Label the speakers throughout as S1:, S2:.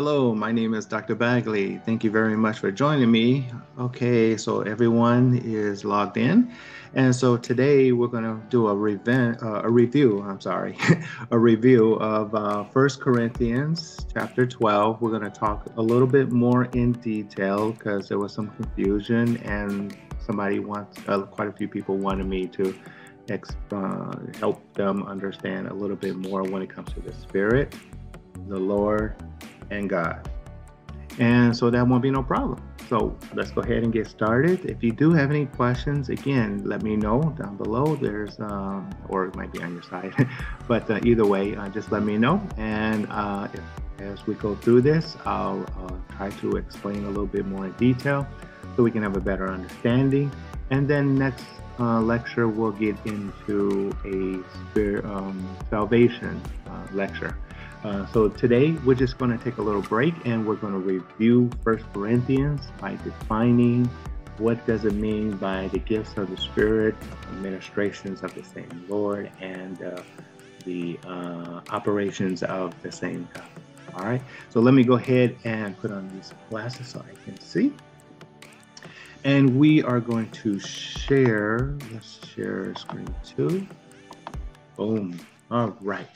S1: Hello, my name is Dr. Bagley. Thank you very much for joining me. Okay, so everyone is logged in. And so today we're going to do a, reven- uh, a review, I'm sorry, a review of uh, 1 Corinthians chapter 12. We're going to talk a little bit more in detail because there was some confusion and somebody wants, uh, quite a few people wanted me to uh, help them understand a little bit more when it comes to the Spirit, the Lord, and God. And so that won't be no problem. So let's go ahead and get started. If you do have any questions, again, let me know down below. There's, um, or it might be on your side, but uh, either way, uh, just let me know. And uh, if, as we go through this, I'll uh, try to explain a little bit more in detail so we can have a better understanding. And then next uh, lecture, we'll get into a spirit, um, salvation uh, lecture. Uh, so today we're just going to take a little break and we're going to review First Corinthians by defining what does it mean by the gifts of the Spirit, administrations of the same Lord, and uh, the uh, operations of the same God. All right, so let me go ahead and put on these glasses so I can see. And we are going to share, let's share screen two. Boom. All right.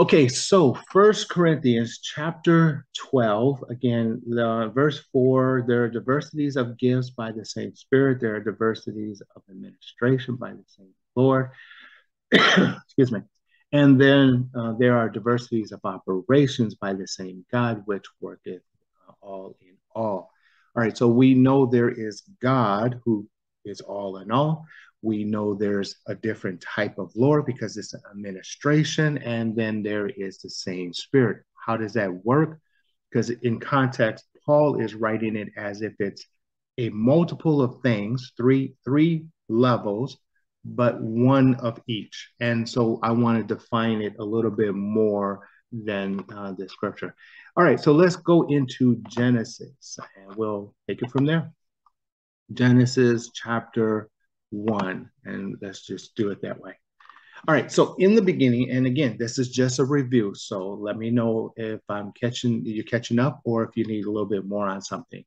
S1: Okay, so First Corinthians chapter 12, again, the verse 4, there are diversities of gifts by the same Spirit, there are diversities of administration by the same Lord. Excuse me. And then uh, there are diversities of operations by the same God, which worketh uh, all in all. All right, so we know there is God who is all in all we know there's a different type of Lord because it's an administration, and then there is the same spirit. How does that work? Because in context, Paul is writing it as if it's a multiple of things, three three levels, but one of each. And so I want to define it a little bit more than uh, the scripture. All right, so let's go into Genesis, and we'll take it from there. Genesis chapter one. And let's just do it that way. All right. So in the beginning, and again, this is just a review. So let me know if I'm catching, you're catching up or if you need a little bit more on something.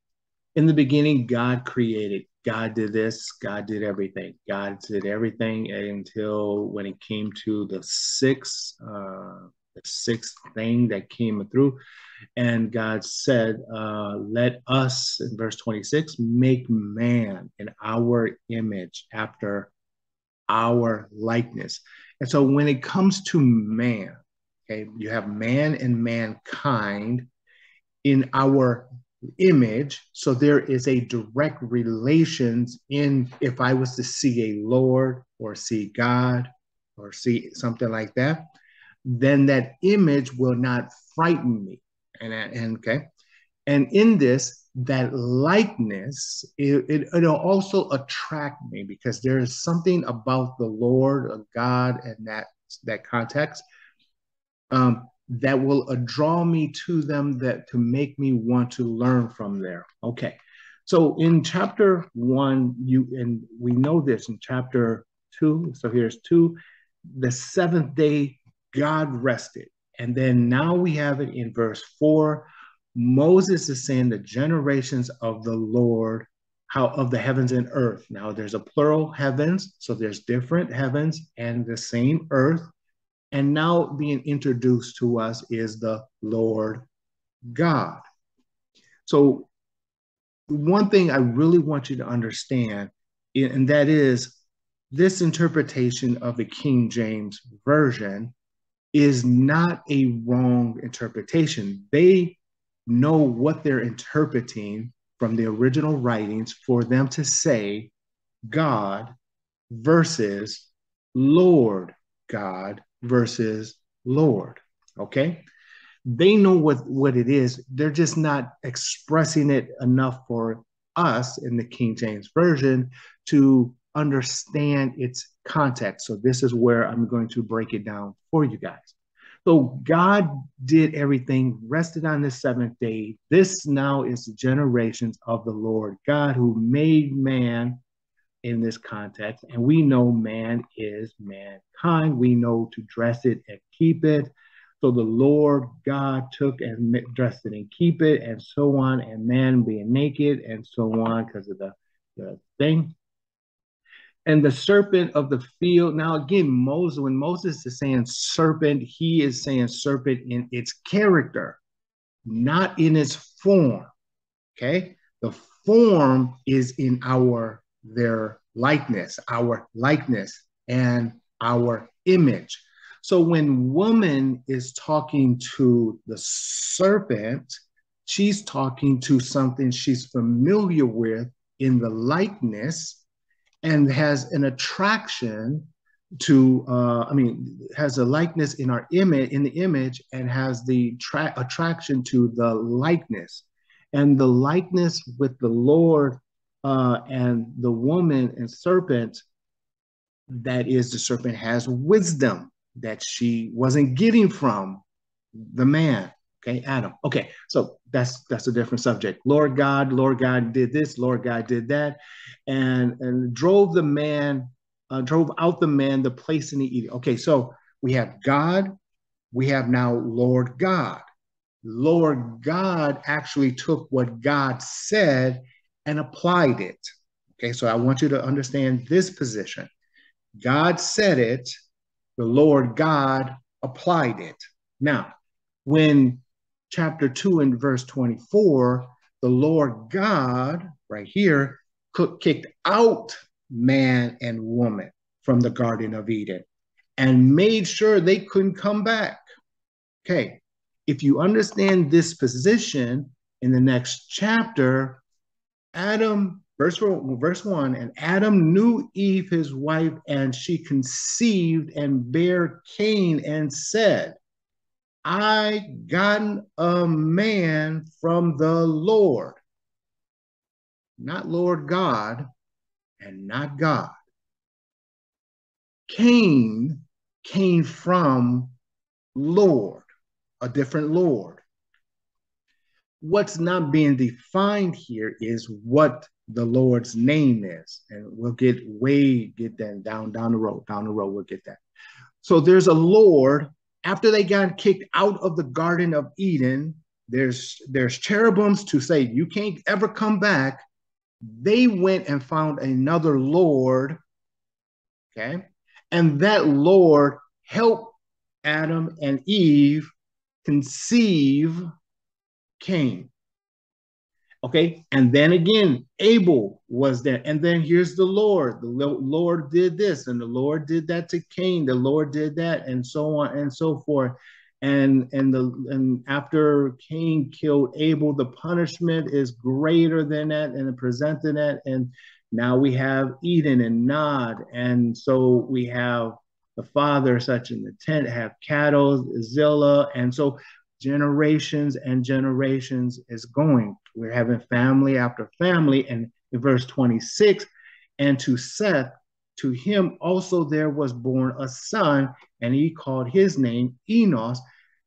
S1: In the beginning, God created. God did this. God did everything. God did everything until when it came to the sixth, uh, the sixth thing that came through. And God said, uh, Let us, in verse 26, make man in our image after our likeness. And so when it comes to man, okay, you have man and mankind in our image. So there is a direct relations in if I was to see a Lord or see God or see something like that, then that image will not frighten me and, and okay. And in this, that likeness, it, it, it'll also attract me because there is something about the Lord of God and that that context um, that will uh, draw me to them that to make me want to learn from there. Okay. So in chapter one, you and we know this in chapter two. So here's two. The seventh day, God rested. And then now we have it in verse four. Moses is saying the generations of the Lord, how of the heavens and earth. Now there's a plural heavens, so there's different heavens and the same earth. And now being introduced to us is the Lord God. So, one thing I really want you to understand, and that is this interpretation of the King James Version is not a wrong interpretation. They know what they're interpreting from the original writings for them to say God versus Lord God versus Lord. Okay? They know what, what it is. They're just not expressing it enough for us in the King James Version to understand its context. So this is where I'm going to break it down for you guys. So God did everything, rested on the seventh day. This now is the generations of the Lord God who made man in this context. And we know man is mankind. We know to dress it and keep it. So the Lord God took and dressed it and keep it, and so on, and man being naked, and so on, because of the, the thing. And the serpent of the field. Now, again, Moses, when Moses is saying serpent, he is saying serpent in its character, not in its form. Okay. The form is in our their likeness, our likeness, and our image. So when woman is talking to the serpent, she's talking to something she's familiar with in the likeness and has an attraction to uh, i mean has a likeness in our image in the image and has the tra- attraction to the likeness. And the likeness with the lord uh, and the woman and serpent that is the serpent has wisdom that she wasn't getting from the man okay adam. Okay so that's that's a different subject. Lord god lord god did this lord god did that and and drove the man uh, drove out the man the place in the eden okay so we have god we have now lord god. Lord god actually took what god said and applied it. Okay so i want you to understand this position. God said it the Lord God applied it. Now, when chapter 2 and verse 24, the Lord God, right here, kicked out man and woman from the Garden of Eden and made sure they couldn't come back. Okay, if you understand this position in the next chapter, Adam Verse, verse 1 And Adam knew Eve, his wife, and she conceived and bare Cain and said, I gotten a man from the Lord, not Lord God, and not God. Cain came from Lord, a different Lord. What's not being defined here is what the Lord's name is. And we'll get way, get that down, down the road, down the road, we'll get that. So there's a Lord, after they got kicked out of the Garden of Eden, there's there's cherubims to say you can't ever come back. They went and found another Lord, okay? And that Lord helped Adam and Eve conceive Cain. Okay. And then again, Abel was there. And then here's the Lord. The Lord did this, and the Lord did that to Cain. The Lord did that, and so on and so forth. And and the and after Cain killed Abel, the punishment is greater than that, and presented that. And now we have Eden and Nod. And so we have the father such in the tent, have cattle, Zillah. And so generations and generations is going. We're having family after family. And in verse 26, and to Seth, to him also there was born a son, and he called his name Enos,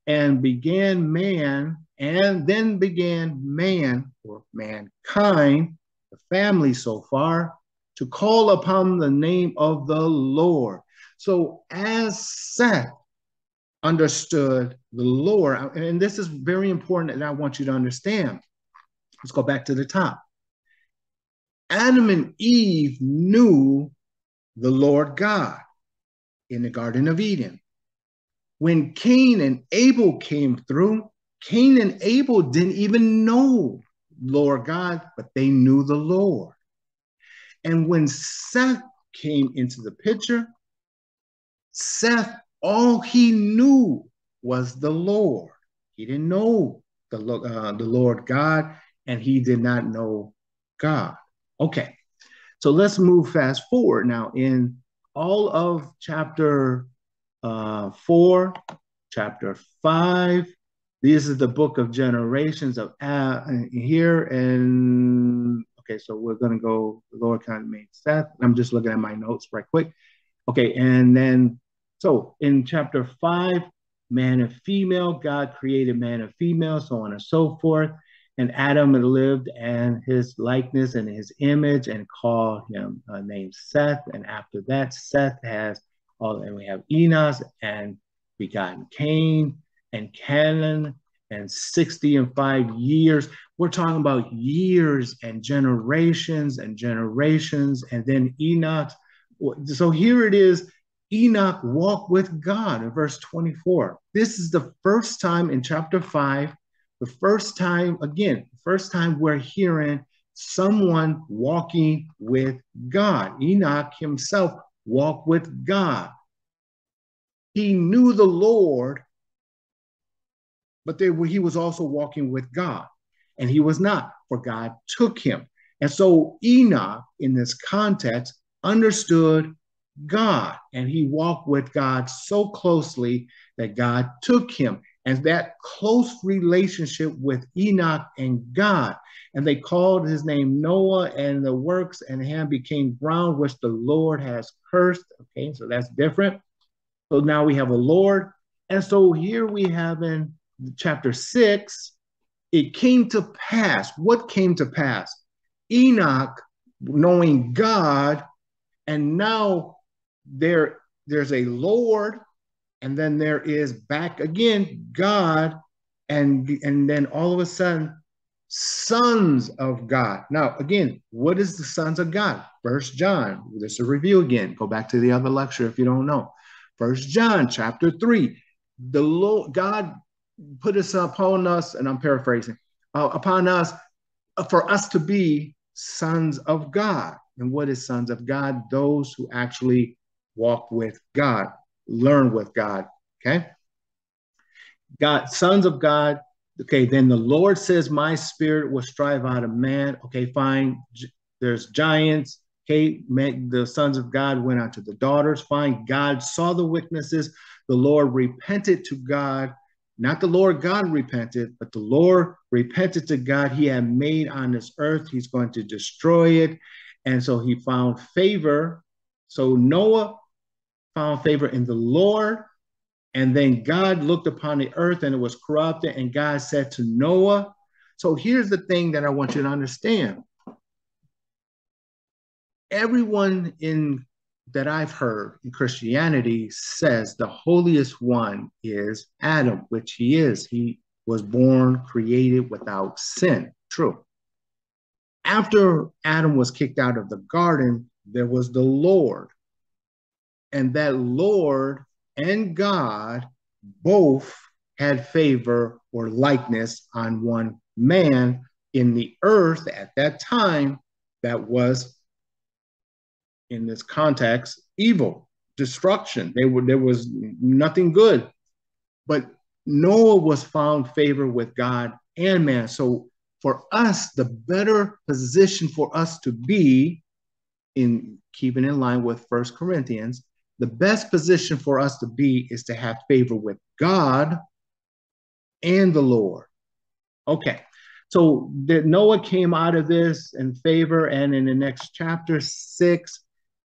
S1: and began man, and then began man or mankind, the family so far, to call upon the name of the Lord. So as Seth understood the Lord, and this is very important, and I want you to understand. Let's go back to the top. Adam and Eve knew the Lord God in the Garden of Eden. When Cain and Abel came through, Cain and Abel didn't even know Lord God, but they knew the Lord. And when Seth came into the picture, Seth all he knew was the Lord. He didn't know the, uh, the Lord God, and he did not know God. Okay, so let's move fast forward now. In all of chapter uh, four, chapter five, this is the book of generations of uh, here. And okay, so we're going to go, the Lord kind of made Seth. I'm just looking at my notes right quick. Okay, and then so in chapter five, man and female, God created man and female, so on and so forth. And Adam lived and his likeness and his image and called him uh, named Seth. And after that, Seth has all, and we have Enos and begotten Cain. and Canaan and 60 and five years. We're talking about years and generations and generations. And then Enoch. So here it is Enoch walked with God in verse 24. This is the first time in chapter 5, the first time, again, first time we're hearing someone walking with God. Enoch himself walked with God. He knew the Lord, but they, he was also walking with God. And he was not, for God took him. And so Enoch, in this context, understood God and he walked with God so closely that God took him. And that close relationship with Enoch and God. And they called his name Noah, and the works and him became ground which the Lord has cursed. Okay, so that's different. So now we have a Lord. And so here we have in chapter six, it came to pass. What came to pass? Enoch knowing God, and now there there's a Lord, and then there is back again God, and and then all of a sudden sons of God. Now, again, what is the sons of God? First John. This is a review again. Go back to the other lecture if you don't know. First John chapter 3. The Lord God put us upon us, and I'm paraphrasing, uh, upon us uh, for us to be sons of God. And what is sons of God? Those who actually walk with God, learn with God. Okay. God, sons of God. Okay, then the Lord says, My spirit will strive out of man. Okay, fine. There's giants. Okay, the sons of God went out to the daughters. Fine. God saw the witnesses. The Lord repented to God. Not the Lord God repented, but the Lord repented to God. He had made on this earth. He's going to destroy it. And so he found favor. So Noah found favor in the Lord. And then God looked upon the earth and it was corrupted. And God said to Noah, So here's the thing that I want you to understand. Everyone in that I've heard in Christianity says the holiest one is Adam, which he is. He was born, created without sin. True. After Adam was kicked out of the garden, there was the Lord and that Lord and God both had favor or likeness on one man in the earth at that time that was in this context evil destruction. They were there was nothing good. But noah was found favor with god and man. So for us the better position for us to be in keeping in line with first corinthians the best position for us to be is to have favor with God and the Lord. Okay, so that Noah came out of this in favor, and in the next chapter six,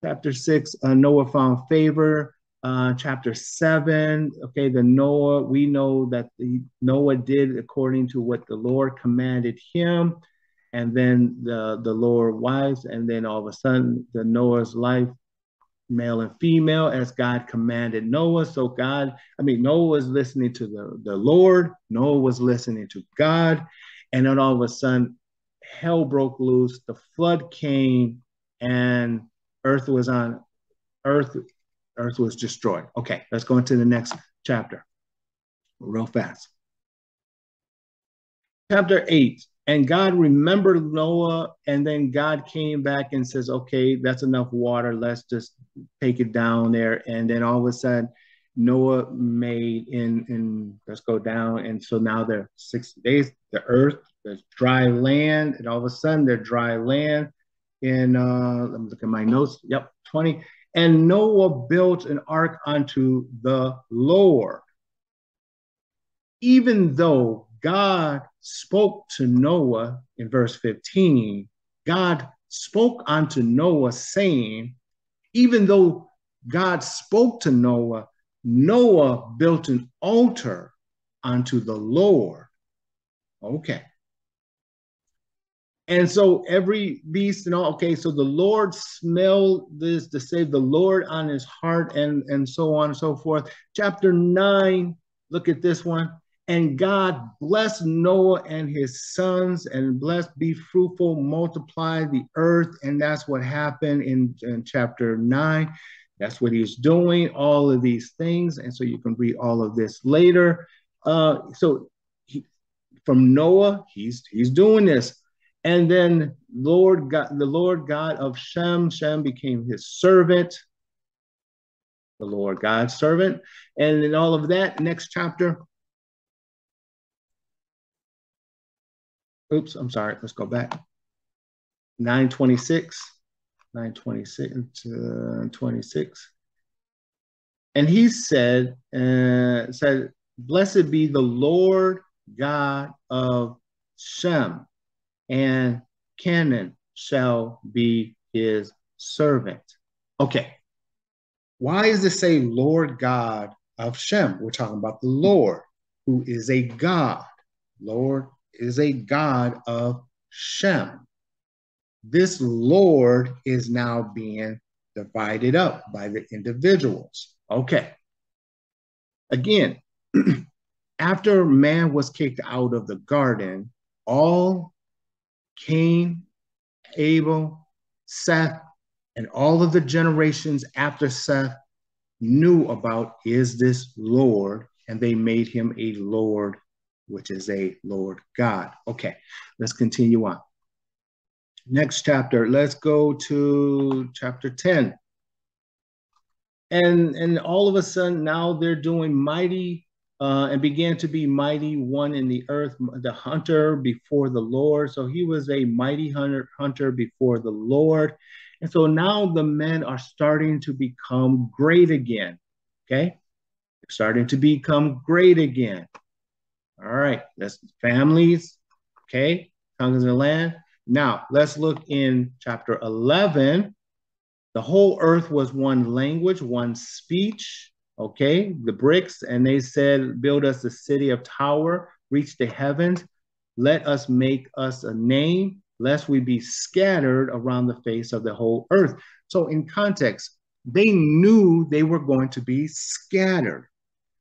S1: chapter six, uh, Noah found favor. Uh, chapter seven, okay, the Noah, we know that the Noah did according to what the Lord commanded him, and then the the Lord wives, and then all of a sudden the Noah's life male and female as God commanded Noah. So God, I mean, Noah was listening to the, the Lord, Noah was listening to God. And then all of a sudden, hell broke loose, the flood came, and earth was on earth, earth was destroyed. Okay, let's go into the next chapter real fast. Chapter 8 and God remembered Noah, and then God came back and says, "Okay, that's enough water. Let's just take it down there." And then all of a sudden, Noah made in in let's go down, and so now are six days. The earth, there's dry land, and all of a sudden they're dry land. In uh, let me look at my notes. Yep, twenty. And Noah built an ark unto the Lord, even though God spoke to Noah in verse 15, God spoke unto Noah, saying, even though God spoke to Noah, Noah built an altar unto the Lord. Okay. And so every beast and all, okay, so the Lord smelled this to save the Lord on his heart and, and so on and so forth. Chapter 9 Look at this one. And God blessed Noah and his sons, and blessed, be fruitful, multiply the earth. And that's what happened in, in chapter nine. That's what he's doing, all of these things. And so you can read all of this later. Uh, so he, from Noah, he's he's doing this. And then Lord God, the Lord God of Shem, Shem became his servant, the Lord God's servant. And in all of that, next chapter. Oops, I'm sorry. Let's go back. 926, 926, uh, 26. And he said, uh, said, Blessed be the Lord God of Shem, and Canaan shall be his servant. Okay. Why does it say Lord God of Shem? We're talking about the Lord, who is a God. Lord is a God of Shem. This Lord is now being divided up by the individuals. Okay. Again, after man was kicked out of the garden, all Cain, Abel, Seth, and all of the generations after Seth knew about is this Lord, and they made him a Lord, which is a Lord God. Okay, let's continue on. Next chapter, let's go to chapter 10. And, and all of a sudden now they're doing mighty uh, and began to be mighty one in the earth, the hunter before the Lord. So he was a mighty hunter, hunter before the Lord. And so now the men are starting to become great again. Okay. They're starting to become great again. All right. That's families. Okay. Tongues the land. Now let's look in chapter 11. The whole earth was one language, one speech okay, the bricks, and they said, build us a city of tower, reach the heavens, let us make us a name, lest we be scattered around the face of the whole earth. So in context, they knew they were going to be scattered,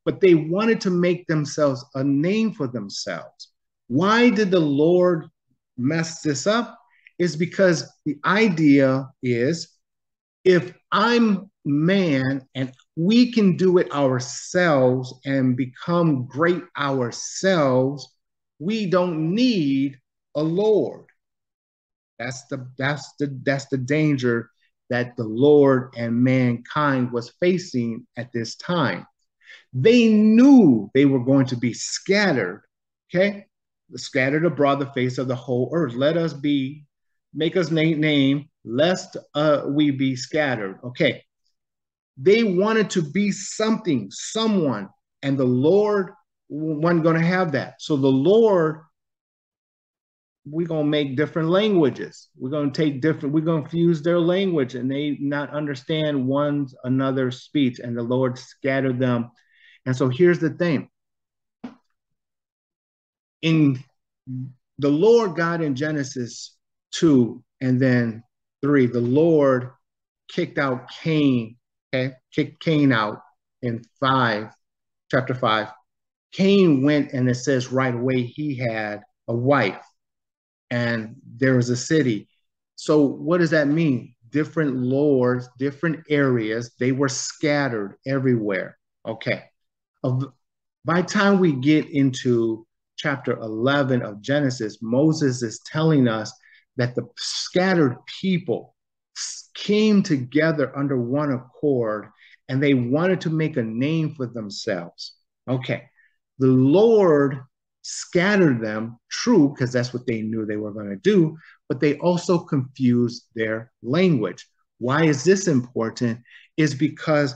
S1: but they wanted to make themselves a name for themselves. Why did the Lord mess this up? Is because the idea is if I'm man and we can do it ourselves and become great ourselves, we don't need a Lord. That's the that's the that's the danger that the Lord and mankind was facing at this time. They knew they were going to be scattered, okay? Scattered abroad the face of the whole earth. Let us be, make us name, name lest uh, we be scattered. Okay. They wanted to be something, someone, and the Lord wasn't going to have that. So the Lord, we're going to make different languages. We're going to take different, we're going to fuse their language and they not understand one another's speech. And the Lord scattered them. And so here's the thing. In the Lord God in Genesis 2 and then three, the Lord kicked out Cain, okay, kicked Cain out in five, chapter five. Cain went and it says right away he had a wife and there was a city. So what does that mean? Different lords, different areas, they were scattered everywhere. Okay. By time we get into chapter 11 of Genesis, Moses is telling us that the scattered people came together under one accord and they wanted to make a name for themselves. Okay, the Lord scattered them, true, because that's what they knew they were going to do, but they also confused their language. Why is this important? Is because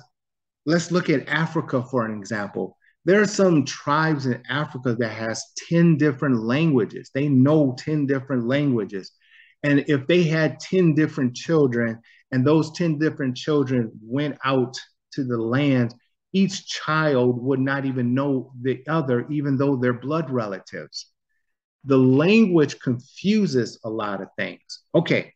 S1: let's look at Africa for an example. There are some tribes in Africa that has 10 different languages. They know 10 different languages. And if they had 10 different children and those 10 different children went out to the land, each child would not even know the other, even though they're blood relatives. The language confuses a lot of things. Okay.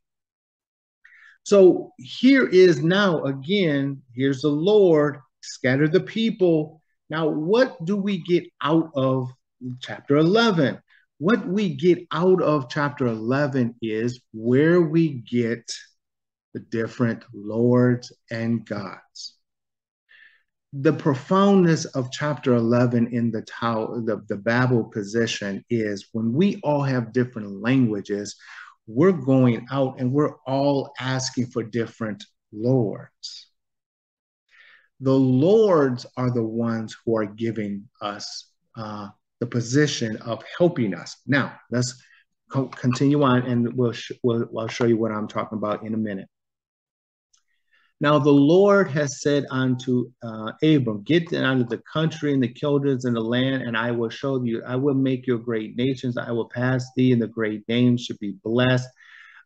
S1: So here is now again, here's the Lord, scatter the people. Now, what do we get out of chapter 11? What we get out of chapter 11 is where we get the different lords and gods. The profoundness of chapter 11 in the tower, the, the Babel position is when we all have different languages, we're going out and we're all asking for different lords. The lords are the ones who are giving us uh, the position of helping us. Now, let's co continue on and we'll, we'll, I'll show you what I'm talking about in a minute. Now the Lord has said unto uh, Abram, Get out of the country and the children and the land, and I will show you, I will make your great nations. I will pass thee, and the great names should be blessed.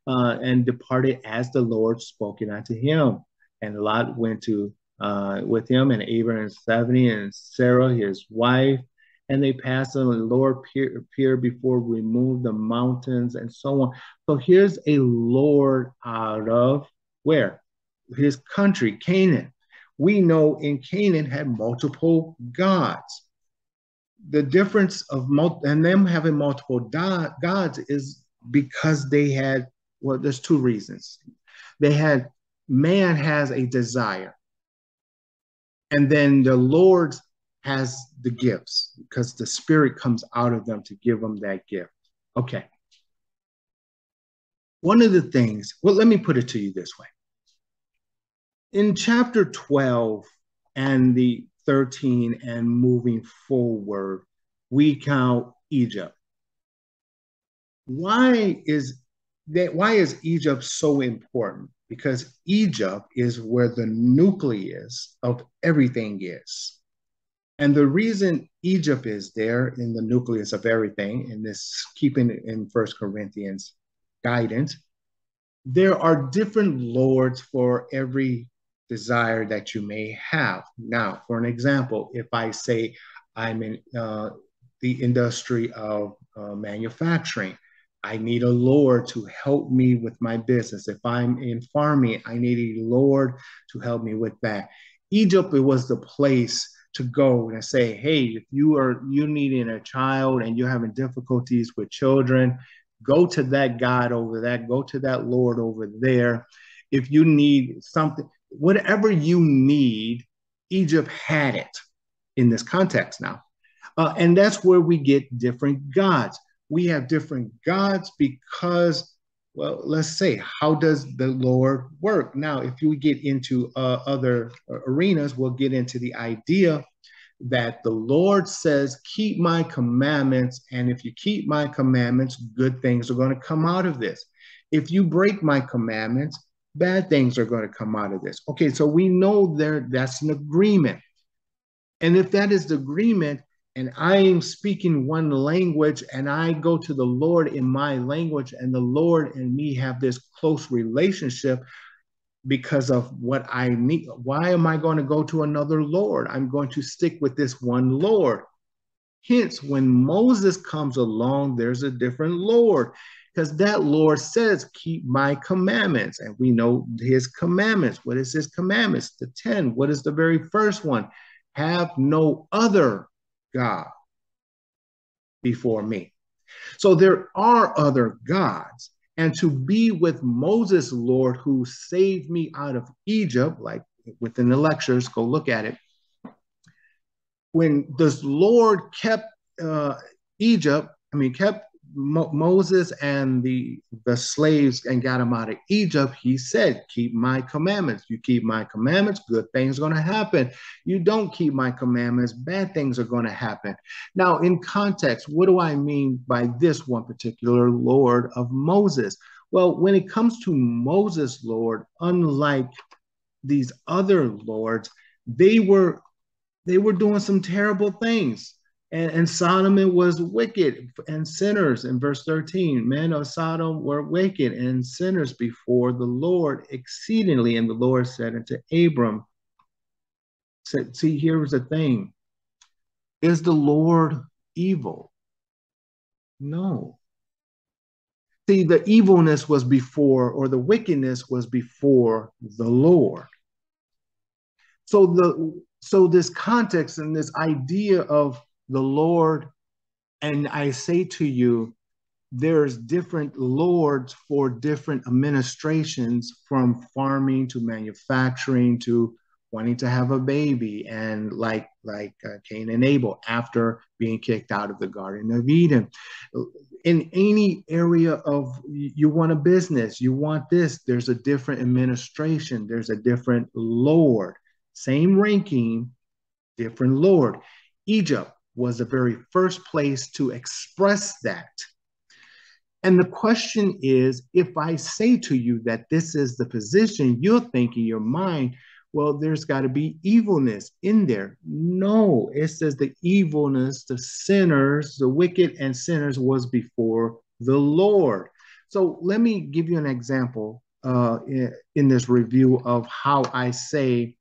S1: Uh, and departed as the Lord spoken unto him. And Lot went to uh, with him, and Abraham 70, and Sarah his wife. And they passed on, and the Lord appeared appear before remove the mountains and so on. So here's a Lord out of where? His country, Canaan. We know in Canaan had multiple gods. The difference of and them having multiple gods is because they had well, there's two reasons. They had man has a desire, and then the Lord has the gifts because the Spirit comes out of them to give them that gift. Okay. One of the things, well, let me put it to you this way in chapter 12 and the 13 and moving forward, we count Egypt. Why is that why is Egypt so important? Because Egypt is where the nucleus of everything is. And the reason Egypt is there in the nucleus of everything, and this keeping it in First Corinthians guidance, there are different lords for every desire that you may have. Now, for an example, if I say I'm in uh, the industry of uh, manufacturing, I need a Lord to help me with my business. If I'm in farming, I need a Lord to help me with that. Egypt, it was the place to go and say, hey, if you are you needing a child and you're having difficulties with children, go to that God over that, go to that Lord over there. If you need something, whatever you need, Egypt had it in this context now. Uh, and that's where we get different gods. We have different gods because, well, let's say, how does the Lord work? Now, if we get into uh, other arenas, we'll get into the idea that the Lord says, Keep my commandments. And if you keep my commandments, good things are going to come out of this. If you break my commandments, bad things are going to come out of this. Okay, so we know there that's an agreement. And if that is the agreement, and I am speaking one language, and I go to the Lord in my language, and the Lord and me have this close relationship because of what I need. Why am I going to go to another Lord? I'm going to stick with this one Lord. Hence, when Moses comes along, there's a different Lord because that Lord says, Keep my commandments. And we know his commandments. What is his commandments? The 10. What is the very first one? Have no other God before me. So there are other gods. And to be with Moses, Lord, who saved me out of Egypt, like within the lectures, go look at it. When the Lord kept uh, Egypt, I mean, kept Mo- Moses and the the slaves and got them out of Egypt, he said, "Keep my commandments. You keep my commandments, good things are going to happen. You don't keep my commandments, bad things are going to happen." Now, in context, what do I mean by this one particular Lord of Moses? Well, when it comes to Moses, Lord, unlike these other lords, they were they were doing some terrible things and, and Sodom was wicked and sinners in verse 13. Men of Sodom were wicked and sinners before the Lord exceedingly. And the Lord said unto Abram, said, See, here's the thing. Is the Lord evil? No. See, the evilness was before, or the wickedness was before the Lord. So the so this context and this idea of the Lord, and I say to you, there's different lords for different administrations from farming to manufacturing to wanting to have a baby and like like uh, Cain and Abel after being kicked out of the Garden of Eden. In any area of you want a business, you want this, there's a different administration, there's a different Lord, same ranking, different Lord. Egypt was the very first place to express that. And the question is if I say to you that this is the position, you'll think in your mind, well, there's got to be evilness in there. No, it says the evilness, the sinners, the wicked and sinners was before the Lord. So let me give you an example uh, in, in this review of how I say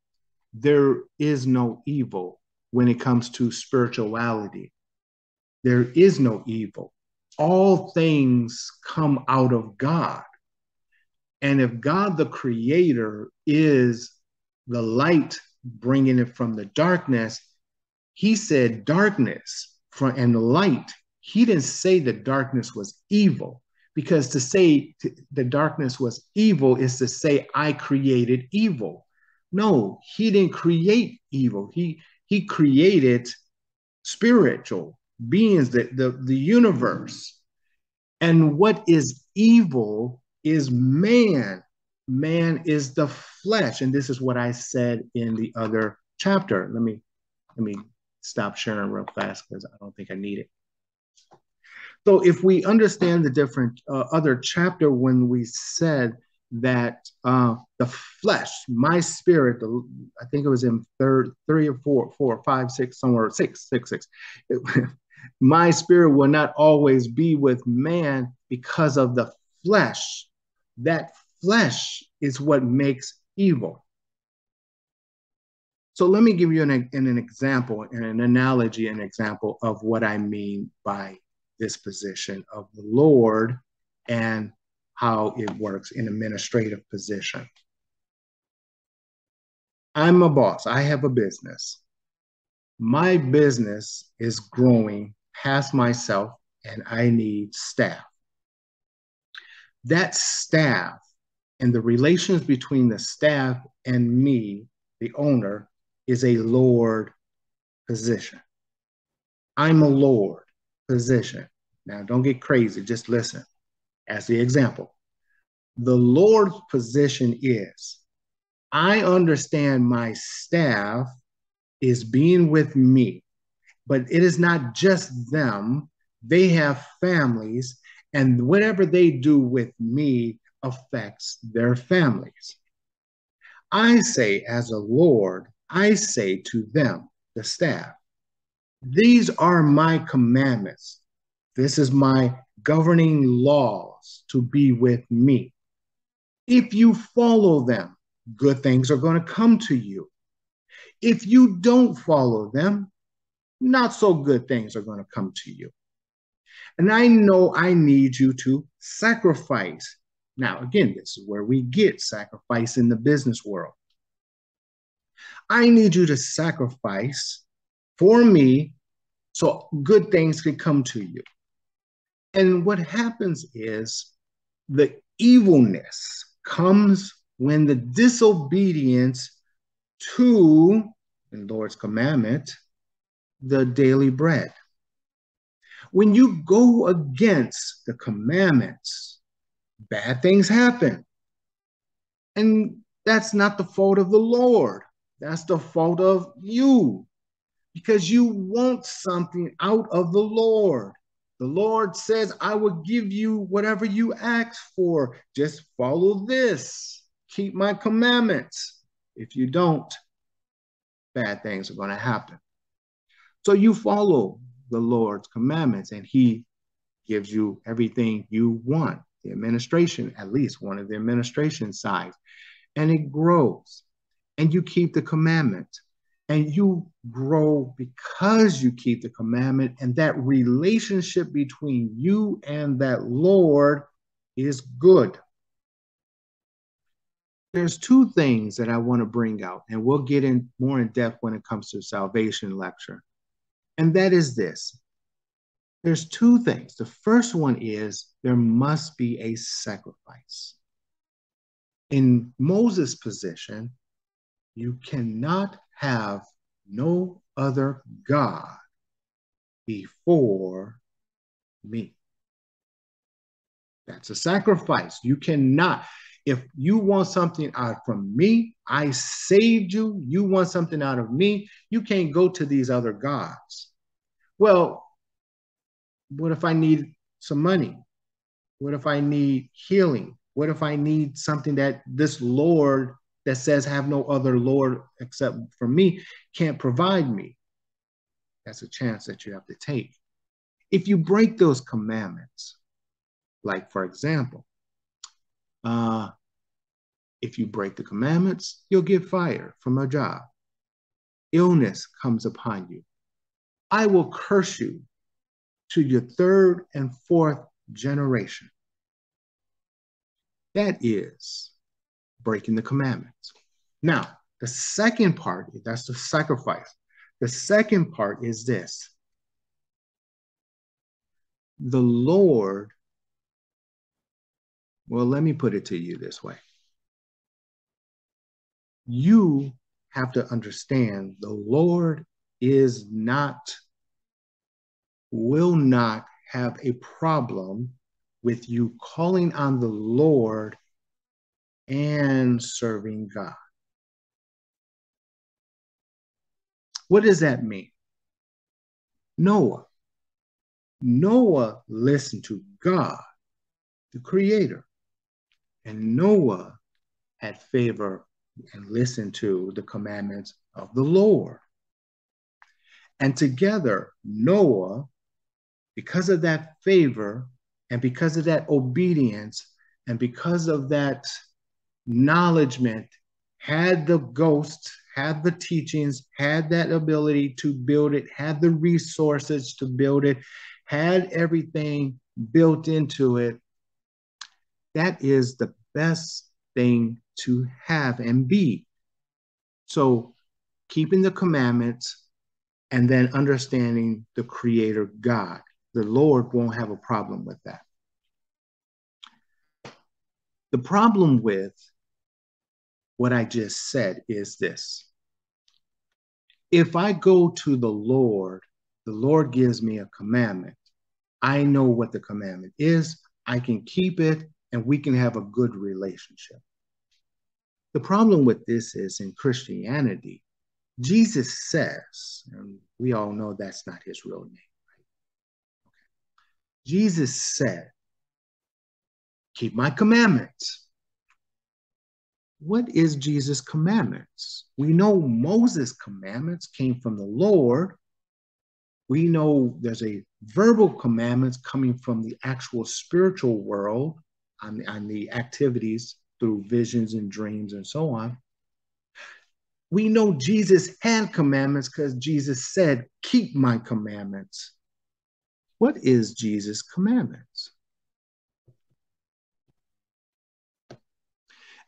S1: there is no evil when it comes to spirituality. There is no evil. All things come out of God. And if God, the creator, is the light bringing it from the darkness, he said darkness from, and light. He didn't say that darkness was evil because to say the darkness was evil is to say I created evil. No, he didn't create evil. He he created spiritual beings, the, the, the universe. And what is evil is man. Man is the flesh. And this is what i said in the other chapter. Let me let me stop sharing real fast because i don't think i need it. So if we understand the different uh, other chapter when we said that uh, the flesh my spirit the, i think it was in third three or four four five six somewhere six six six it, my spirit will not always be with man because of the flesh that flesh is what makes evil. So let me give you an, an, an example, an analogy, an example of what I mean by this position of the Lord and how it works in administrative position. I'm a boss. I have a business. My business is growing past myself and I need staff. That staff and the relations between the staff and me, the owner, is a Lord position. I'm a Lord position. Now, don't get crazy, just listen. As the example, the Lord's position is I understand my staff is being with me, but it is not just them. They have families, and whatever they do with me affects their families. I say, as a Lord, I say to them, the staff, these are my commandments. This is my governing laws to be with me. If you follow them, good things are going to come to you. If you don't follow them, not so good things are going to come to you. And I know I need you to sacrifice now, again, this is where we get sacrifice in the business world. I need you to sacrifice for me so good things can come to you. And what happens is the evilness comes when the disobedience to the Lord's commandment, the daily bread. When you go against the commandments, bad things happen. And that's not the fault of the Lord. That's the fault of you because you want something out of the Lord. The Lord says, I will give you whatever you ask for. Just follow this, keep my commandments. If you don't, bad things are going to happen. So you follow the Lord's commandments, and He gives you everything you want the administration, at least one of the administration sides, and it grows. And you keep the commandment. And you grow because you keep the commandment, and that relationship between you and that Lord is good. there's two things that I want to bring out, and we'll get in more in depth when it comes to salvation lecture. And that is this there's two things. The first one is there must be a sacrifice. In Moses' position, you cannot have no other God before me. That's a sacrifice. You cannot. If you want something out from me, I saved you. You want something out of me, you can't go to these other gods. Well, what if I need some money? What if I need healing? What if I need something that this Lord that says have no other Lord except for me can't provide me? That's a chance that you have to take. If you break those commandments, like for example, uh, if you break the commandments, you'll get fired from a job. Illness comes upon you. I will curse you to your third and fourth generation. That is breaking the commandments. Now, the second part, that's the sacrifice. The second part is this the Lord, well, let me put it to you this way. You have to understand the Lord is not will not have a problem with you calling on the Lord and serving God. What does that mean? Noah. Noah listened to God, the Creator, and Noah had favor and listened to the commandments of the Lord. And together, Noah because of that favor and because of that obedience and because of that acknowledgement, had the ghosts, had the teachings, had that ability to build it, had the resources to build it, had everything built into it. That is the best thing to have and be. So, keeping the commandments and then understanding the Creator God the Lord won't have a problem with that. The problem with what I just said is this. If I go to the Lord, the Lord gives me a commandment. I know what the commandment is, I can keep it, and we can have a good relationship. The problem with this is in Christianity, Jesus says, and we all know that's not his real name. Jesus said, Keep my commandments. What is Jesus' commandments? We know Moses' commandments came from the Lord. We know there's a verbal commandments coming from the actual spiritual world on, on the activities through visions and dreams and so on. We know Jesus had commandments because Jesus said, Keep my commandments. What is Jesus' commandments?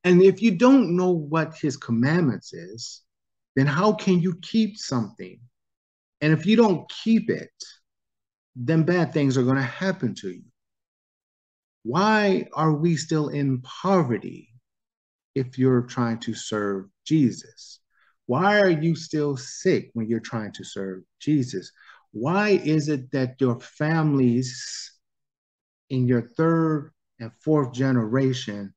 S1: And if you don't know what his commandments is, then how can you keep something? And if you don't keep it, then bad things are going to happen to you. Why are we still in poverty if you're trying to serve Jesus? Why are you still sick when you're trying to serve Jesus? why is it that your families in your third and fourth generation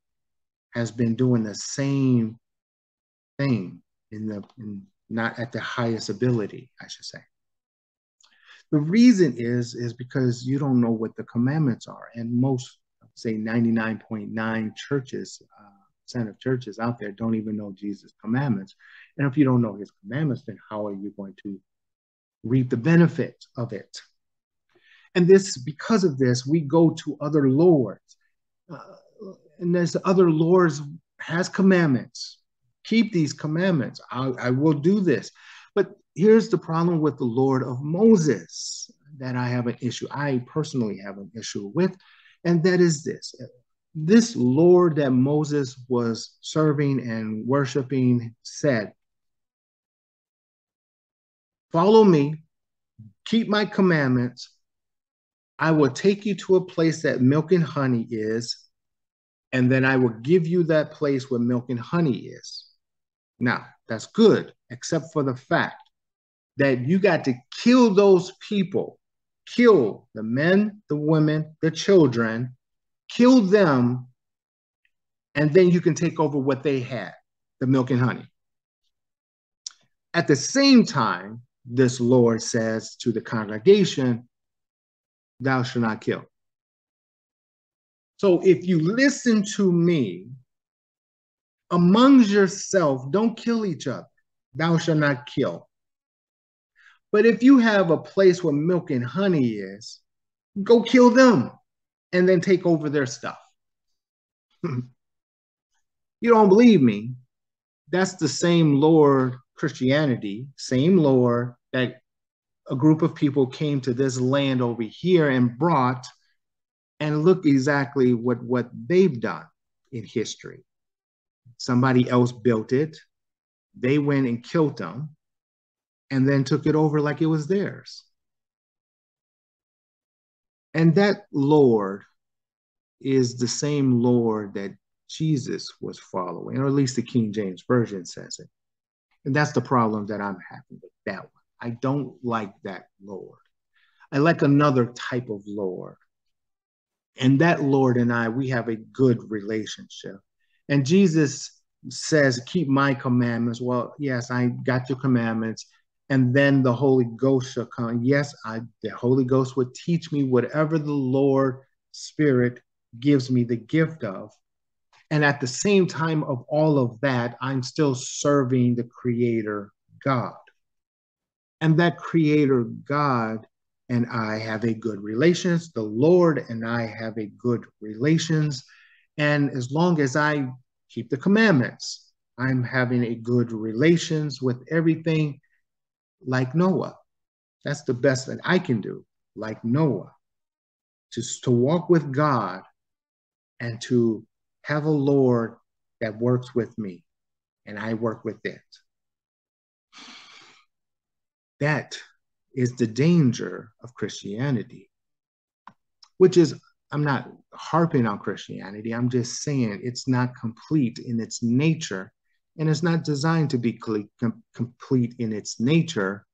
S1: has been doing the same thing in the in not at the highest ability i should say the reason is is because you don't know what the commandments are and most say 99.9 churches uh, percent of churches out there don't even know jesus commandments and if you don't know his commandments then how are you going to reap the benefit of it. And this, because of this, we go to other lords. Uh, and there's other lords has commandments. Keep these commandments. I, I will do this. But here's the problem with the Lord of Moses that I have an issue. I personally have an issue with, and that is this: this Lord that Moses was serving and worshiping said, Follow me, keep my commandments. I will take you to a place that milk and honey is, and then I will give you that place where milk and honey is. Now, that's good, except for the fact that you got to kill those people, kill the men, the women, the children, kill them, and then you can take over what they had the milk and honey. At the same time, this Lord says to the congregation, Thou shalt not kill. So if you listen to me, amongst yourself, don't kill each other. Thou shalt not kill. But if you have a place where milk and honey is, go kill them and then take over their stuff. you don't believe me? That's the same Lord Christianity, same Lord that a group of people came to this land over here and brought and look exactly what what they've done in history. Somebody else built it. They went and killed them and then took it over like it was theirs. And that lord is the same lord that jesus was following or at least the king james version says it. And that's the problem that i'm having with that one. I don't like that Lord. I like another type of Lord. And that Lord and I, we have a good relationship. And Jesus says, Keep my commandments. Well, yes, I got your commandments. And then the Holy Ghost shall come. Yes, I, the Holy Ghost would teach me whatever the Lord Spirit gives me the gift of. And at the same time of all of that, I'm still serving the Creator God. And that creator God and I have a good relations. The Lord and I have a good relations. And as long as I keep the commandments, I'm having a good relations with everything like Noah. That's the best that I can do, like Noah. Just to walk with God and to have a Lord that works with me and I work with it. That is the danger of Christianity, which is, I'm not harping on Christianity. I'm just saying it's not complete in its nature and it's not designed to be com- complete in its nature.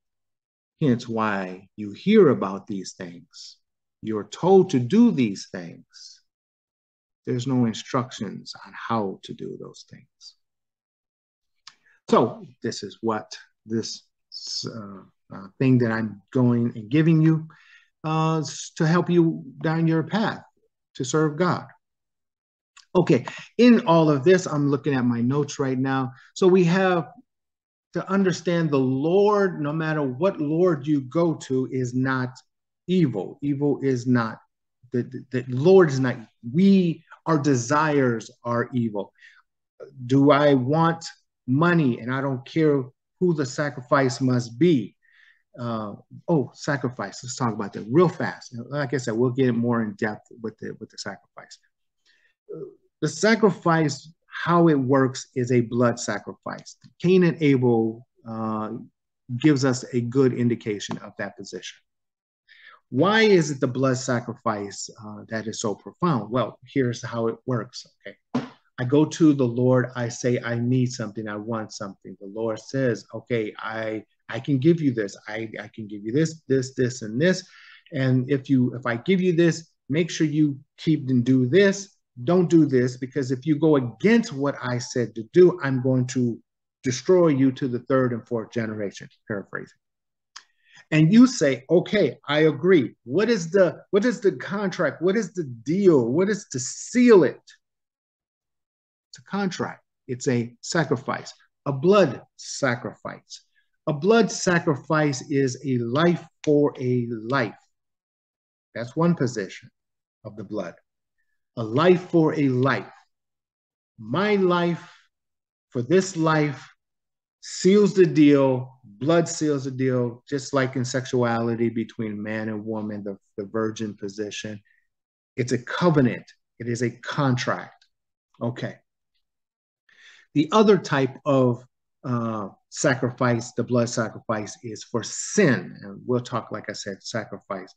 S1: Hence why you hear about these things. You're told to do these things. There's no instructions on how to do those things. So, this is what this uh, uh, thing that I'm going and giving you uh, to help you down your path to serve God. Okay, in all of this, I'm looking at my notes right now. So we have to understand the Lord, no matter what Lord you go to, is not evil. Evil is not, the, the, the Lord is not, we, our desires are evil. Do I want money and I don't care who the sacrifice must be? Uh, oh, sacrifice. Let's talk about that real fast. Like I said, we'll get more in depth with the with the sacrifice. The sacrifice, how it works, is a blood sacrifice. Cain and Abel uh, gives us a good indication of that position. Why is it the blood sacrifice uh, that is so profound? Well, here's how it works. Okay, I go to the Lord. I say I need something. I want something. The Lord says, "Okay, I I can give you this. I, I can give you this, this, this, and this. And if you if I give you this, make sure you keep and do this. Don't do this because if you go against what I said to do, I'm going to destroy you to the third and fourth generation. Paraphrasing. And you say, okay, I agree. What is the what is the contract? What is the deal? What is to seal it? It's a contract. It's a sacrifice, a blood sacrifice. A blood sacrifice is a life for a life. That's one position of the blood. A life for a life. My life for this life seals the deal. Blood seals the deal, just like in sexuality between man and woman, the, the virgin position. It's a covenant. It is a contract. Okay. The other type of uh, sacrifice, the blood sacrifice, is for sin. And we'll talk, like I said, sacrifice.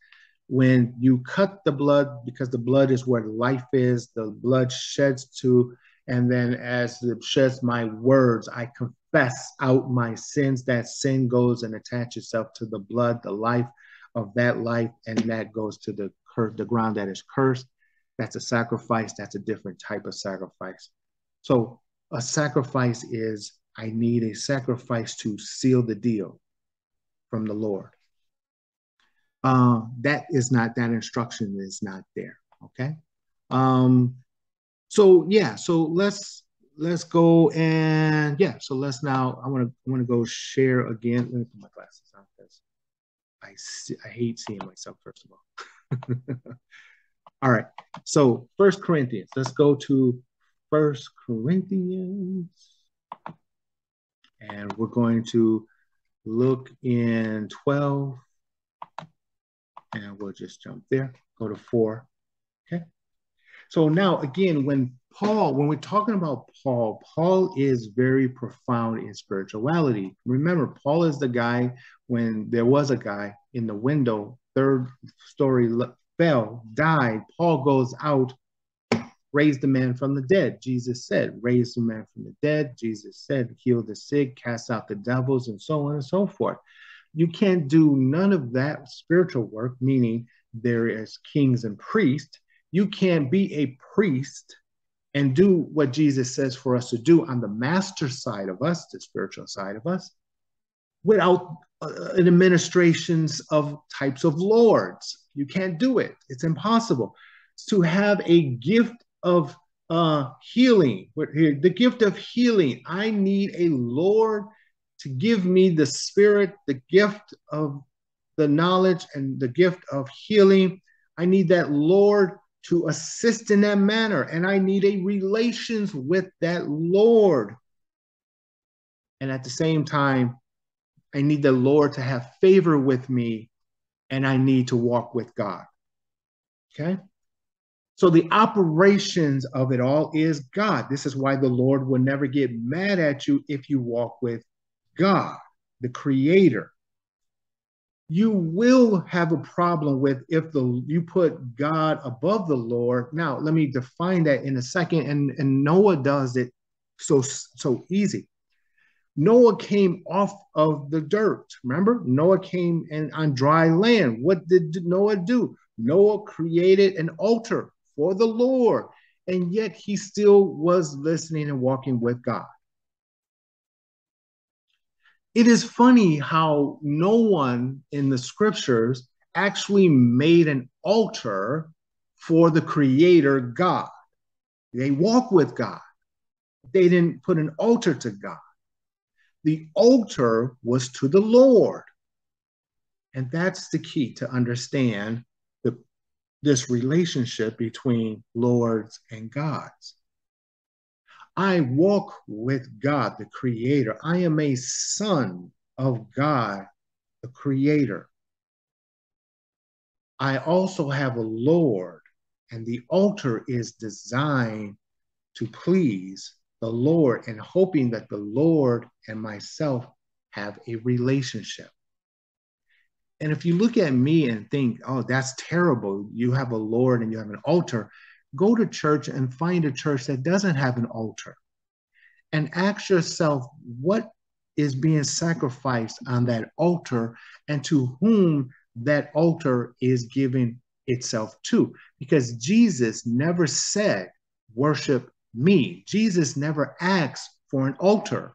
S1: When you cut the blood, because the blood is where life is, the blood sheds to, and then as it sheds my words, I confess out my sins. That sin goes and attaches itself to the blood, the life of that life, and that goes to the the ground that is cursed. That's a sacrifice. That's a different type of sacrifice. So a sacrifice is I need a sacrifice to seal the deal from the Lord. Uh, that is not, that instruction is not there. Okay. Um, so yeah, so let's let's go and yeah, so let's now I want to I want to go share again. Let me put my glasses on because I see, I hate seeing myself first of all. all right. So First Corinthians. Let's go to First Corinthians. And we're going to look in 12. And we'll just jump there, go to 4. Okay. So now, again, when Paul, when we're talking about Paul, Paul is very profound in spirituality. Remember, Paul is the guy when there was a guy in the window, third story fell, died. Paul goes out raise the man from the dead. Jesus said, raise the man from the dead. Jesus said, heal the sick, cast out the devils, and so on and so forth. You can't do none of that spiritual work, meaning there is kings and priests. You can't be a priest and do what Jesus says for us to do on the master side of us, the spiritual side of us, without uh, administrations of types of lords. You can't do it. It's impossible. To have a gift of uh, healing, the gift of healing. I need a Lord to give me the spirit, the gift of the knowledge and the gift of healing. I need that Lord to assist in that manner. And I need a relations with that Lord. And at the same time, I need the Lord to have favor with me and I need to walk with God. Okay? So the operations of it all is God. This is why the Lord will never get mad at you if you walk with God, the creator. You will have a problem with if the you put God above the Lord. Now, let me define that in a second. And, and Noah does it so so easy. Noah came off of the dirt. Remember, Noah came in on dry land. What did Noah do? Noah created an altar for the Lord. And yet he still was listening and walking with God. It is funny how no one in the scriptures actually made an altar for the creator God. They walk with God. They didn't put an altar to God. The altar was to the Lord. And that's the key to understand this relationship between lords and gods. I walk with God, the creator. I am a son of God, the creator. I also have a Lord, and the altar is designed to please the Lord and hoping that the Lord and myself have a relationship. And if you look at me and think, oh, that's terrible, you have a Lord and you have an altar, go to church and find a church that doesn't have an altar and ask yourself what is being sacrificed on that altar and to whom that altar is giving itself to. Because Jesus never said, worship me. Jesus never asked for an altar.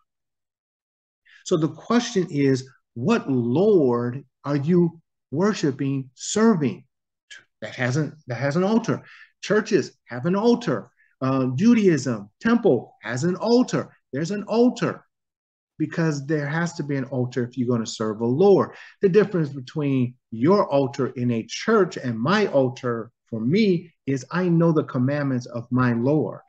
S1: So the question is, what Lord are you worshiping, serving? That hasn't that has an altar. Churches have an altar. Uh, Judaism, temple has an altar. There's an altar because there has to be an altar if you're going to serve a Lord. The difference between your altar in a church and my altar for me is I know the commandments of my Lord.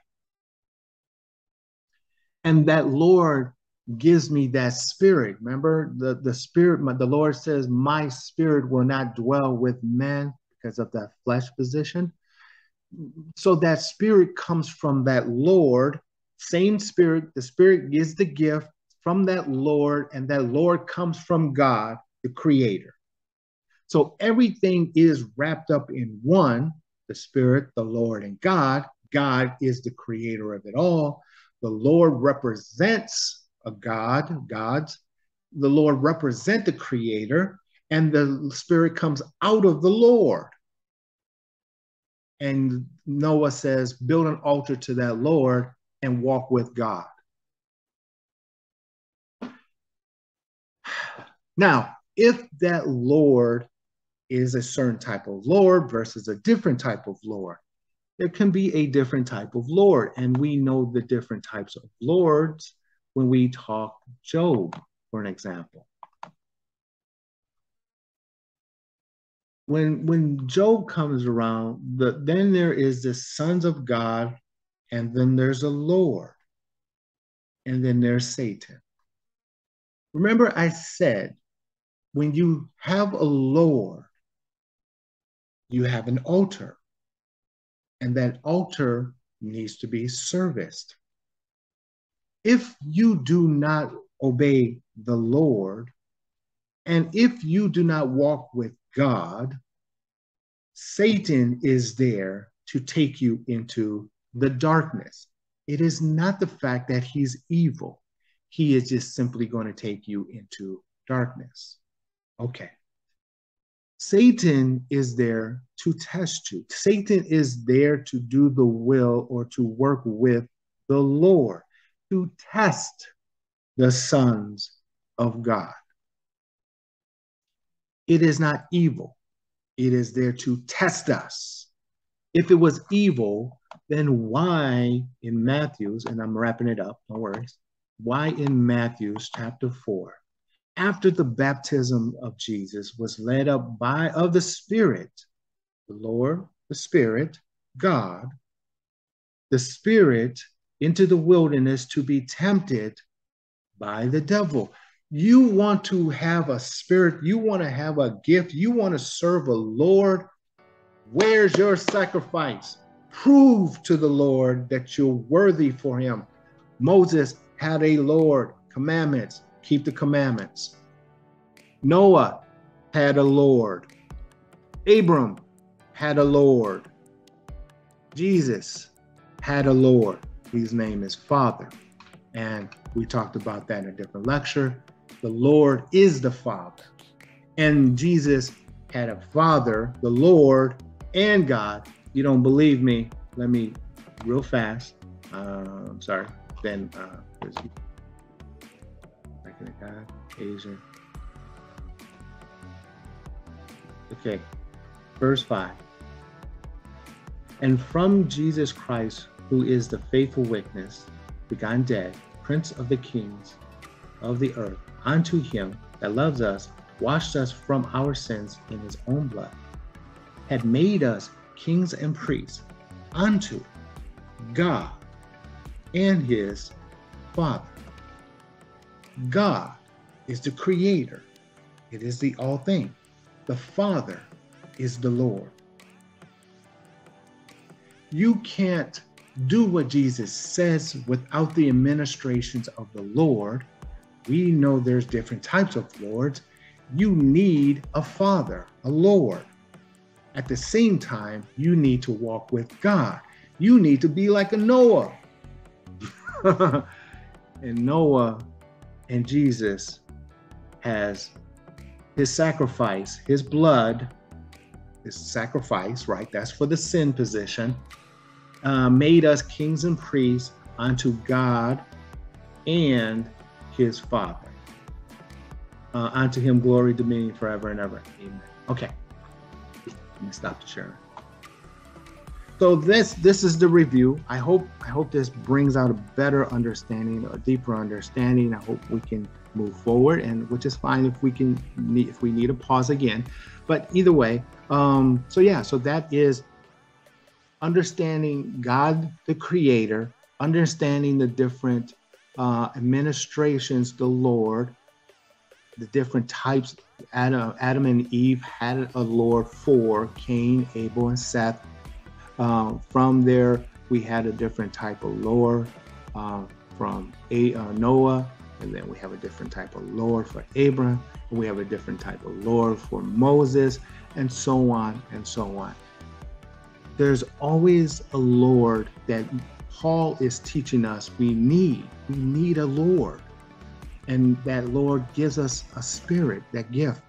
S1: And that Lord gives me that spirit. Remember, the, the spirit, the Lord says, My spirit will not dwell with men because of that flesh position. so that spirit comes from that Lord, same spirit. The spirit is the gift from that Lord, and that Lord comes from God, the creator. So everything is wrapped up in one the Spirit, the Lord, and God. God is the creator of it all. The Lord represents a God, God's. The Lord represent the creator, and the Spirit comes out of the Lord. And Noah says, build an altar to that Lord and walk with God. Now, if that Lord is a certain type of Lord versus a different type of Lord, there can be a different type of Lord. And we know the different types of Lords when we talk Job, for an example. When, when Job comes around, the, then there is the sons of God, and then there's a Lord, and then there's Satan. Remember, I said when you have a Lord, you have an altar, and that altar needs to be serviced. If you do not obey the Lord, and if you do not walk with God, Satan is there to take you into the darkness. It is not the fact that he's evil. He is just simply going to take you into darkness. Okay. Satan is there to test you. Satan is there to do the will or to work with the Lord, to test the sons of God. It is not evil. It is there to test us. If it was evil, then why in Matthew's, and I'm wrapping it up, no worries, why in Matthew's chapter 4 after the baptism of Jesus was led up by of the Spirit, the Lord, the Spirit, God, the Spirit into the wilderness to be tempted by the devil. You want to have a spirit, you want to have a gift, you want to serve a Lord. Where's your sacrifice? Prove to the Lord that you're worthy for him. Moses had a Lord, commandments keep the commandments. Noah had a Lord. Abram had a Lord. Jesus had a Lord. His name is Father. And we talked about that in a different lecture. The Lord is the Father. And Jesus had a Father, the Lord, and God. You don't believe me? Let me real fast. Uh, I'm sorry. Then uh, God, Asia. Okay, verse 5. And from Jesus Christ, who is the faithful witness, begotten dead, Prince of the kings of the earth, unto him that loves us, washed us from our sins in his own blood, had made us kings and priests unto God and his Father. God is the creator, it is the all thing. The Father is the Lord. You can't do what Jesus says without the administrations of the Lord. We know there's different types of lords. You need a father, a Lord. At the same time, you need to walk with God. You need to be like a Noah. and Noah and Jesus has his sacrifice, his blood, his sacrifice, right? That's for the sin position, uh, made us kings and priests unto God and his Father. Uh, unto him glory, dominion forever and ever. Amen. Okay. Let me stop the sharing so this this is the review i hope i hope this brings out a better understanding a deeper understanding i hope we can move forward and which is fine if we can need if we need a pause again but either way um so yeah so that is understanding god the creator understanding the different uh administrations the lord the different types adam adam and eve had a lord for cain abel and seth Uh, from there, we had a different type of Lord uh, from a, uh, Noah, and then we have a different type of Lord for Abraham, we have a different type of Lord for Moses, and so on and so on. There's always a Lord that Paul is teaching us we need. We need a Lord. And that Lord gives us a spirit, that gift.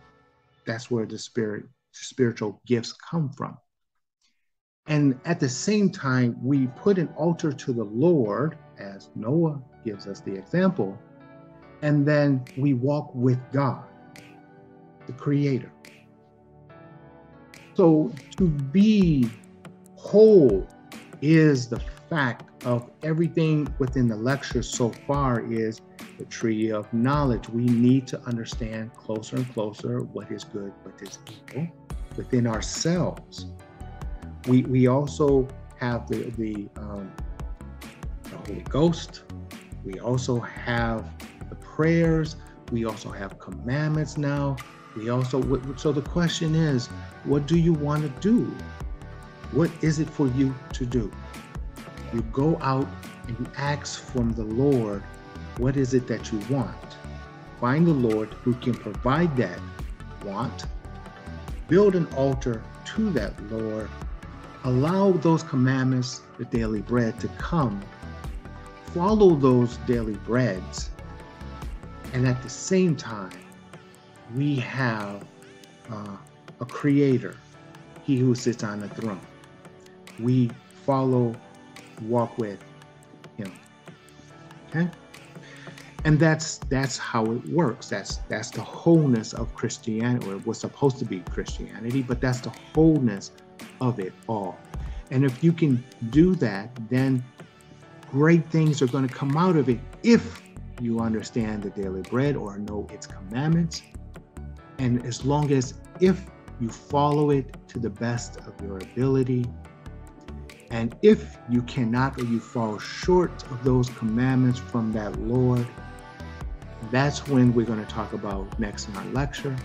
S1: That's where the spirit, spiritual gifts come from. And at the same time, we put an altar to the Lord, as Noah gives us the example, and then we walk with God, the Creator. So to be whole is the fact of everything within the lecture so far is the tree of knowledge. We need to understand closer and closer what is good, what is evil within ourselves. We, we also have the, the, um, the Holy Ghost. We also have the prayers. We also have commandments now. We also, so the question is, what do you want to do? What is it for you to do? You go out and you ask from the Lord, what is it that you want? Find the Lord who can provide that want. Build an altar to that Lord. Allow those commandments, the daily bread, to come. Follow those daily breads. And at the same time, we have uh, a creator, he who sits on the throne. We follow, walk with him. Okay? And that's that's how it works. That's that's the wholeness of Christianity, or what's supposed to be Christianity, but that's the wholeness of it all. And if you can do that, then great things are going to come out of it if you understand the daily bread or know its commandments and as long as if you follow it to the best of your ability, and if you cannot or you fall short of those commandments from that Lord, that's when we're going to talk about next in our lecture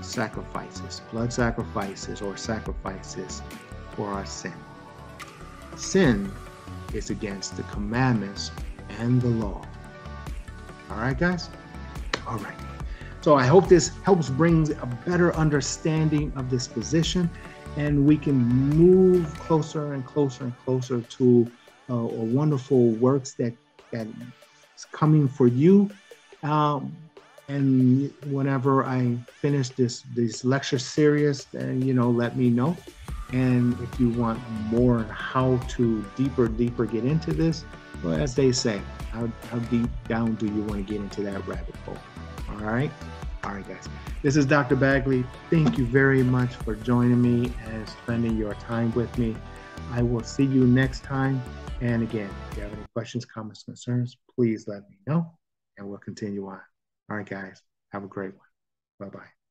S1: sacrifices, blood sacrifices, or sacrifices for our sin. Sin is against the commandments and the law. All right, guys? All right. So I hope this helps bring a better understanding of this position and we can move closer and closer and closer to uh, wonderful works that that is coming for you. Um, and whenever I finish this this lecture series, then you know, let me know. And if you want more on how to deeper, deeper get into this, well, as they say, how, how deep down do you want to get into that rabbit hole? All right. All right, guys. This is Dr. Bagley. Thank you very much for joining me and spending your time with me. I will see you next time. And again, if you have any questions, comments, concerns, please let me know and we'll continue on. All right, guys. Have a great one. Bye bye.